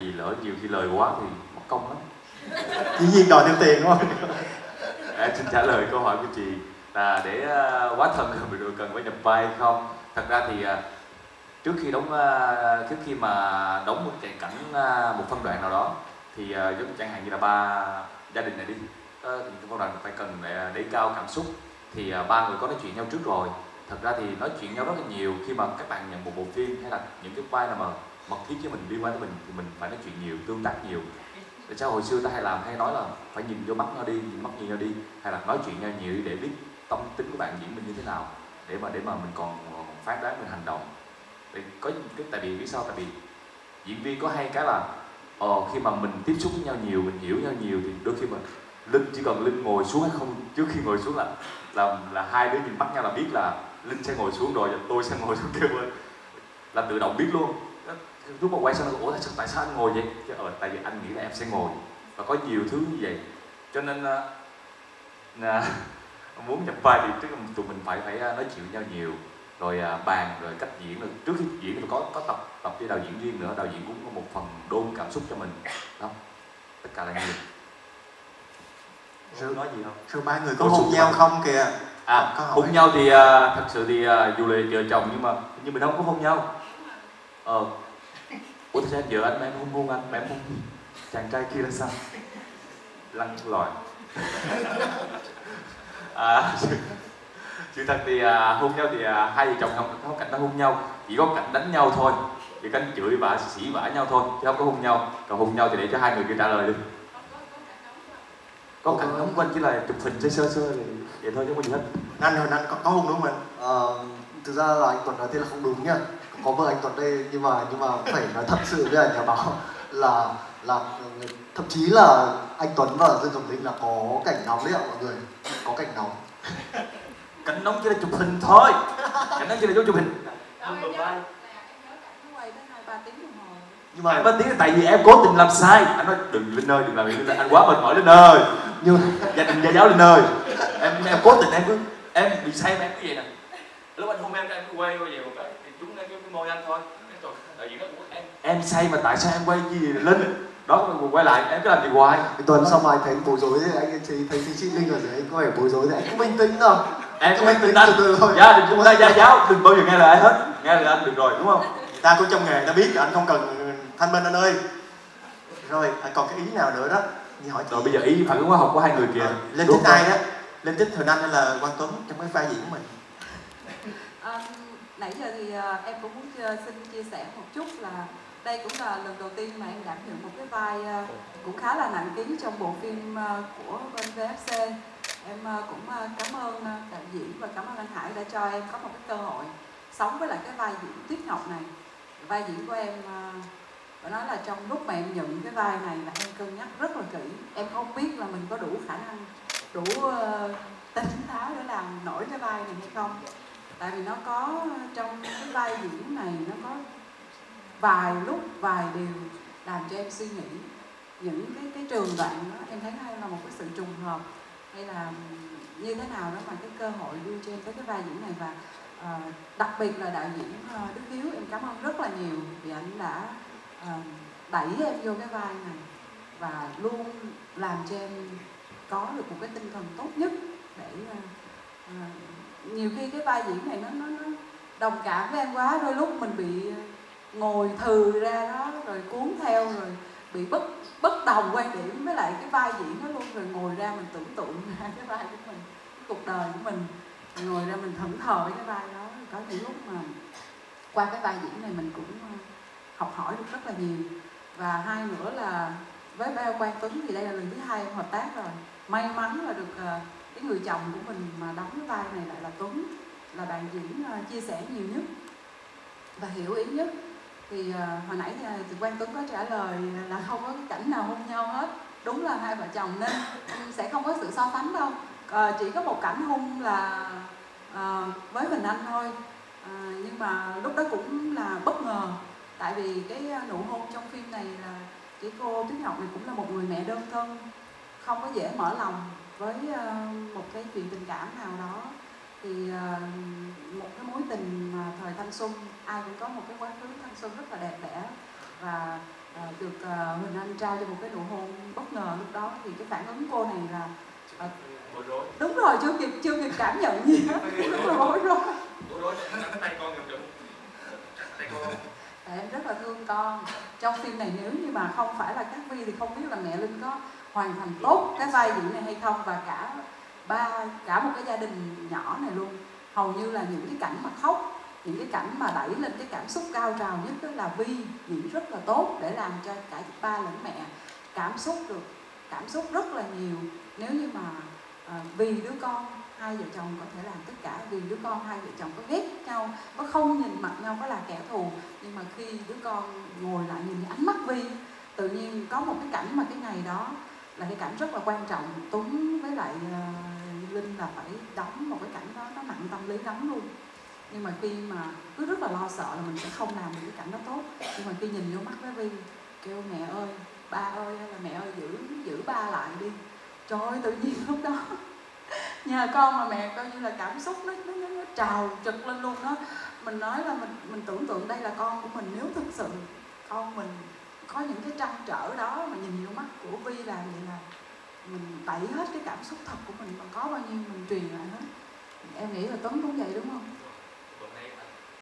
vì lỡ nhiều khi lời quá thì mất công lắm. Dĩ nhiên đòi thêm tiền đúng không em xin trả lời câu hỏi của chị là để uh, quá thân mình được cần phải nhập vai không? Thật ra thì uh, trước khi đóng uh, trước khi mà đóng một tràng cảnh một phân đoạn nào đó thì giống chẳng hạn như là ba gia đình này đi thì phân đoạn phải cần để, để cao cảm xúc. Thì ba người có nói chuyện nhau trước rồi. Thật ra thì nói chuyện nhau rất là nhiều khi mà các bạn nhận một bộ phim hay là những cái vai nào mà mật thiết với mình liên quan tới mình thì mình phải nói chuyện nhiều tương tác nhiều. Để sao hồi xưa ta hay làm hay nói là phải nhìn vô mắt nhau đi nhìn mắt nhìn nhau đi hay là nói chuyện nhau nhiều để biết tâm tính của bạn diễn mình như thế nào để mà để mà mình còn, phát phán đoán mình hành động. Để có cái tại vì biết sao? Tại vì diễn viên có hay cái là ờ, khi mà mình tiếp xúc với nhau nhiều mình hiểu nhau nhiều thì đôi khi mà linh chỉ cần linh ngồi xuống hay không trước khi ngồi xuống là là là hai đứa nhìn mắt nhau là biết là linh sẽ ngồi xuống rồi và tôi sẽ ngồi xuống kêu bên. Là tự động biết luôn lúc mà quay sang nó ủa tại sao, tại sao anh ngồi vậy? Chứ ờ tại vì anh nghĩ là em sẽ ngồi và có nhiều thứ như vậy. Cho nên uh, muốn nhập vai thì là tụi mình phải phải nói chuyện với nhau nhiều. Rồi uh, bàn rồi cách diễn rồi trước khi diễn thì có có tập tập với đạo diễn riêng nữa. Đạo diễn cũng có một phần đôn cảm xúc cho mình không? Tất cả là nhiều. Rồi nói gì không? Rồi ba người có hôn nhau không kìa? À có hôn nhau thì uh, thật sự thì uh, dù là vợ chồng nhưng mà nhưng mình không có hôn nhau. Ờ ủa tại sao vợ anh mà em không hôn anh mà em hôn chàng trai kia là sao? Lăn lòi. À, sự thật thì à, hôn nhau thì à, hai vợ chồng không không có cảnh đã hôn nhau chỉ có cảnh đánh nhau thôi. Chỉ cảnh chửi vả xỉ vả nhau thôi chứ không có hôn nhau. Còn hôn nhau thì để cho hai người kia trả lời đi. Có cảnh đóng quanh chỉ là chụp hình sơ sơ sơ thì vậy thôi chứ không có gì hết. Anh rồi anh có, có hôn đúng không anh? Ờ, thực ra là anh Tuấn nói thế là không đúng nhá có vợ anh Tuấn đây nhưng mà nhưng mà phải nói thật sự với nhà báo là là thậm chí là anh Tuấn và Dương Cẩm Linh là có cảnh nóng đấy ạ mọi người. Có cảnh nóng. Cảnh nóng chỉ là chụp hình thôi. Cảnh nóng chỉ là dấu chụp hình. Đâu, em nhớ là em nhớ cảnh nó quay tới hai ba tiếng đồng hồ nhưng mà ba tiếng là tại vì em cố tình làm sai. Anh nói đừng linh ơi đừng làm ơi anh quá mệt mỏi linh ơi nhưng gia đình gia giáo linh ơi em em cố tình em cứ em bị say mà em cứ vậy nè lúc anh hôn em em cứ quay quay về một cái thì chúng em cái môi anh thôi. Cái trời, đại diện đó cũng em. Em say mà tại sao em quay gì linh? Đó mà quay lại em cứ làm gì hoài. Anh Tuấn xong rồi thấy anh bối rối thì anh thấy thấy chị Linh ở dưới anh có vẻ bối rối thì anh cứ bình tĩnh nào em cứ cũng bình tĩnh từ từ thôi. Gia đình chúng ta gia giáo. Đừng bao giờ nghe lời ai hết. Nghe lời anh được rồi đúng không? Người ta cũng trong nghề ta biết anh không cần thanh minh anh ơi. Rồi à, còn cái ý nào nữa đó? Như hỏi chị. Rồi bây giờ ý phản ứng hóa học của hai người kìa. Ờ, lên thích ai đó. Lên thích Huỳnh Anh hay là Quang Tuấn trong cái vai diễn của mình À, nãy giờ thì à, em cũng muốn chia- xin chia sẻ một chút là đây cũng là lần đầu tiên mà em đảm nhận một cái vai à, cũng khá là nặng ký trong bộ phim à, của bên VFC em à, cũng à, cảm ơn à, đạo diễn và cảm ơn anh Hải đã cho em có một cái cơ hội sống với lại cái vai diễn Tuyết Ngọc này. Vai diễn của em à, phải nói là trong lúc mà em nhận cái vai này là em cân nhắc rất là kỹ. Em không biết là mình có đủ khả năng đủ uh, tỉnh táo để làm nổi cái vai này hay không tại vì nó có trong cái vai diễn này nó có vài lúc vài điều làm cho em suy nghĩ. Những cái cái trường đoạn đó em thấy hay là một cái sự trùng hợp. Hay là như thế nào đó mà cái cơ hội đưa cho em tới cái vai diễn này. Và uh, đặc biệt là đạo diễn uh, Đức Hiếu em cảm ơn rất là nhiều vì anh đã uh, đẩy em vô cái vai này và luôn làm cho em có được một cái tinh thần tốt nhất để uh, À, nhiều khi cái vai diễn này nó nó, nó đồng cảm với em quá đôi lúc mình bị ờ, ngồi thừ ra đó rồi cuốn theo rồi bị bất bất đồng quan điểm với lại cái vai diễn đó luôn rồi ngồi ra mình tưởng tượng ra cái vai của mình cái cuộc đời của mình. Ngồi ra mình thẫn thờ với cái vai đó có những lúc mà qua cái vai diễn này mình cũng ờ, học hỏi được rất là nhiều. Và hai nữa là với Bao Quang Tuấn thì đây là lần thứ hai em hợp tác rồi. May mắn là được ờ, cái người chồng của mình mà đóng cái vai này lại là Tuấn là bạn diễn à, chia sẻ nhiều nhất và hiểu ý nhất. Thì uh, hồi nãy thì, thì Quang Tuấn có trả lời là không có cái cảnh nào hôn nhau hết. Đúng là hai vợ chồng nên sẽ không có sự so sánh đâu. Uh, chỉ có một cảnh hôn là uh, với mình Anh thôi. Uh, nhưng mà lúc đó cũng là bất ngờ tại vì cái nụ hôn trong phim này là chị cô Tuyết Ngọc này cũng là một người mẹ đơn thân không có dễ mở lòng với ờ, một cái chuyện tình cảm nào đó thì ờ, một cái mối tình mà thời thanh xuân ai cũng có một cái quá khứ thanh xuân rất là đẹp đẽ và à, được Huỳnh Anh trao cho một cái nụ hôn bất ngờ lúc đó thì cái phản ứng cô này là à, đúng rồi chưa kịp chưa kịp cảm nhận gì hết rất là bối rối. Bối rối. Tay con gặp tay con Tại em rất là thương con. Trong phim này nếu như mà không phải là các vi thì không biết là mẹ linh có hoàn thành tốt cái vai diễn này hay không và cả ba, cả một cái gia đình nhỏ này luôn. Hầu như là những cái cảnh mà khóc, những cái cảnh mà đẩy lên cái cảm xúc cao trào nhất đó là vi diễn rất là tốt để làm cho cả ba lẫn mẹ cảm xúc được, cảm xúc rất là nhiều. Nếu như mà à, vì đứa con hai vợ chồng có thể làm tất cả vì đứa con hai vợ chồng có ghét nhau có không nhìn mặt nhau có là kẻ thù. Nhưng mà khi đứa con ngồi lại nhìn ánh mắt vi tự nhiên có một cái cảnh mà cái ngày đó là cái cảnh rất là quan trọng. Tuấn với lại uh, linh là phải đóng một cái cảnh đó nó nặng tâm lý lắm luôn. Nhưng mà khi mà cứ rất là lo sợ là mình sẽ không làm được cái cảnh đó tốt. Nhưng mà khi nhìn vô mắt với vi kêu mẹ ơi ba ơi hay là mẹ ơi giữ giữ ba lại đi trời ơi tự nhiên lúc đó nhờ con mà mẹ coi như là cảm xúc nó nó, nó, nó trào trực lên luôn đó mình nói là mình mình tưởng tượng đây là con của mình nếu thực sự con mình có những cái trăn trở đó mà nhìn vô mắt của vi làm vậy là mình tẩy hết cái cảm xúc thật của mình mà có bao nhiêu mình truyền lại hết. Em nghĩ là tuấn cũng vậy đúng không?